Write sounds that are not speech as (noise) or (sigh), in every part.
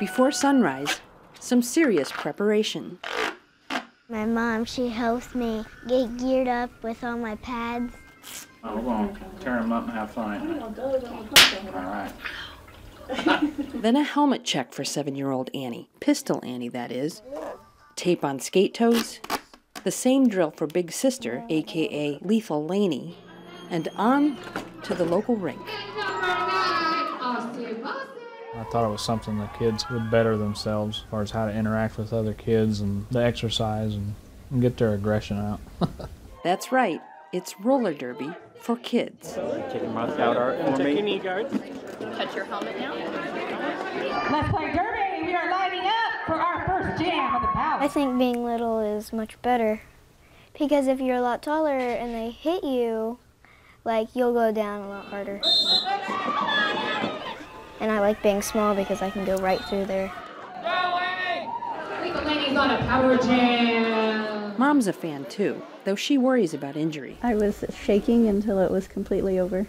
Before sunrise, some serious preparation. My mom, she helps me get geared up with all my pads. Oh, we're going to turn them up and have fun. All right. (laughs) then a helmet check for seven year old Annie, Pistol Annie, that is. Tape on skate toes, the same drill for Big Sister, aka Lethal Lani, and on to the local rink. I thought it was something the kids would better themselves as far as how to interact with other kids and the exercise and, and get their aggression out. (laughs) That's right, it's roller derby for kids. Take your mouth out our Take your knee guards. Touch your helmet now. Let's play derby. We are lining up for our first jam of the power. I think being little is much better because if you're a lot taller and they hit you, like you'll go down a lot harder. And I like being small because I can go right through there. Lethal Lani's on a power jam. Mom's a fan too, though she worries about injury. I was shaking until it was completely over.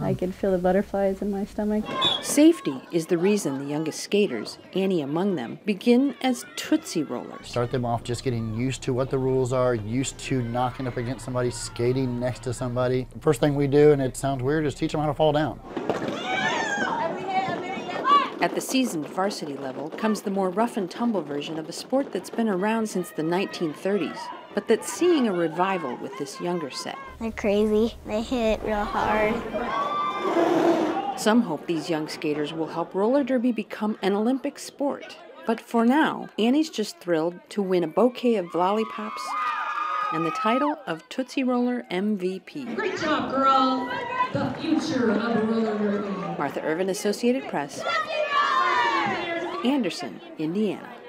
I could feel the butterflies in my stomach. Safety is the reason the youngest skaters, Annie among them, begin as Tootsie Rollers. Start them off just getting used to what the rules are, used to knocking up against somebody, skating next to somebody. The First thing we do, and it sounds weird, is teach them how to fall down. At the seasoned varsity level comes the more rough and tumble version of a sport that's been around since the 1930s, but that's seeing a revival with this younger set. They're crazy. They hit real hard. Some hope these young skaters will help roller derby become an Olympic sport. But for now, Annie's just thrilled to win a bouquet of lollipops and the title of Tootsie Roller MVP. Great job, girl. The future of roller derby. Martha Irvine, Associated Press, Anderson, Indiana.